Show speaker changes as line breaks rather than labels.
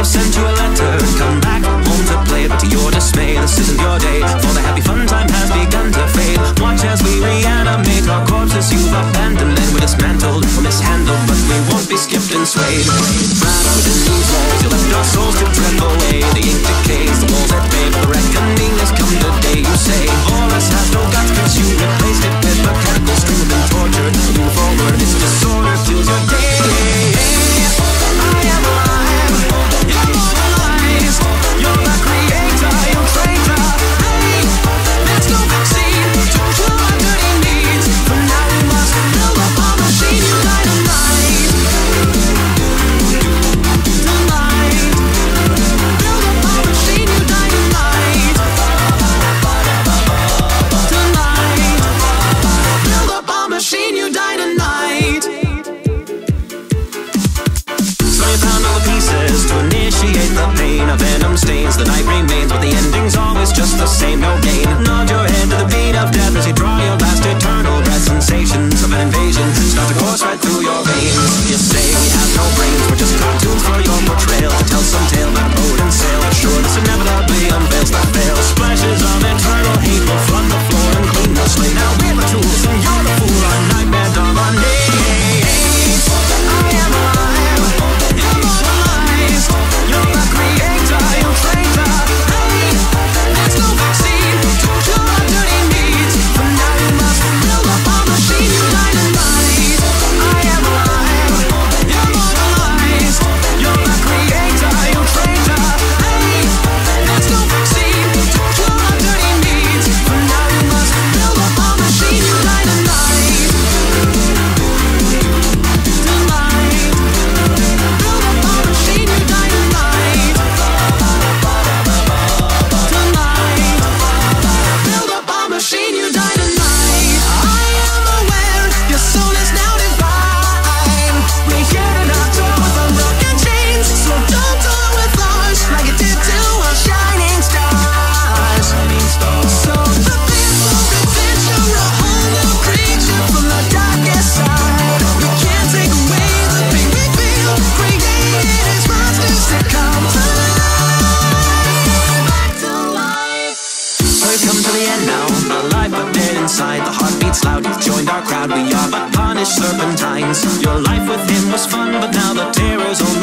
have sent you a letter and come back home to play. But to your dismay, this isn't your day. For the happy fun time has begun to fade. Watch as we reanimate our corpses you've abandoned. Then we're dismantled or mishandled, but we won't be skipped and swayed. Proud inside. The heartbeats loud, joined our crowd. We are but punished serpentines. Your life with him was fun, but now the terror's only.